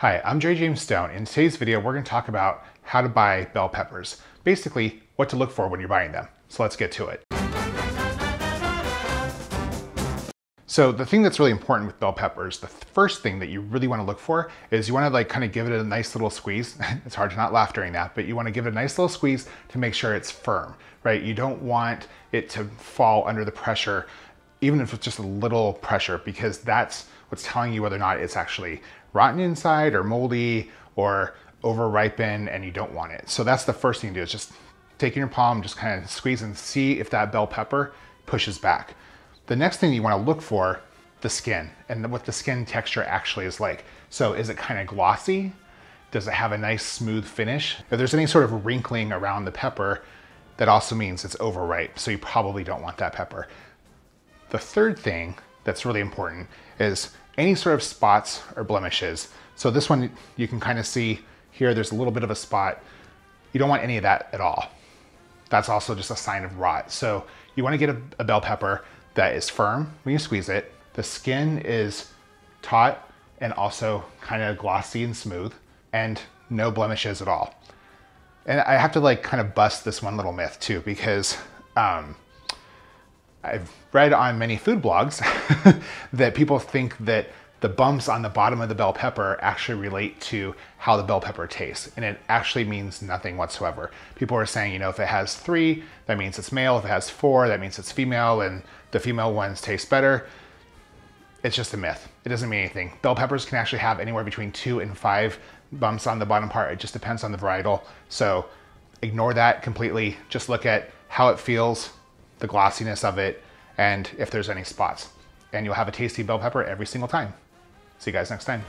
Hi, I'm Jerry James Stone. In today's video, we're going to talk about how to buy bell peppers. Basically, what to look for when you're buying them. So let's get to it. So the thing that's really important with bell peppers, the first thing that you really want to look for is you want to like kind of give it a nice little squeeze. it's hard to not laugh during that, but you want to give it a nice little squeeze to make sure it's firm, right? You don't want it to fall under the pressure, even if it's just a little pressure, because that's what's telling you whether or not it's actually rotten inside or moldy or over ripen and you don't want it. So that's the first thing to do is just take your palm, just kind of squeeze and see if that bell pepper pushes back. The next thing you want to look for, the skin and what the skin texture actually is like. So is it kind of glossy? Does it have a nice smooth finish? If there's any sort of wrinkling around the pepper, that also means it's overripe. So you probably don't want that pepper. The third thing that's really important is any sort of spots or blemishes. So this one, you can kind of see here, there's a little bit of a spot. You don't want any of that at all. That's also just a sign of rot. So you wanna get a, a bell pepper that is firm when you squeeze it. The skin is taut and also kind of glossy and smooth and no blemishes at all. And I have to like kind of bust this one little myth too, because um, I've read on many food blogs that people think that the bumps on the bottom of the bell pepper actually relate to how the bell pepper tastes. And it actually means nothing whatsoever. People are saying, you know, if it has three, that means it's male. If it has four, that means it's female and the female ones taste better. It's just a myth. It doesn't mean anything. Bell peppers can actually have anywhere between two and five bumps on the bottom part. It just depends on the varietal. So ignore that completely. Just look at how it feels, the glossiness of it, and if there's any spots. And you'll have a tasty bell pepper every single time. See you guys next time.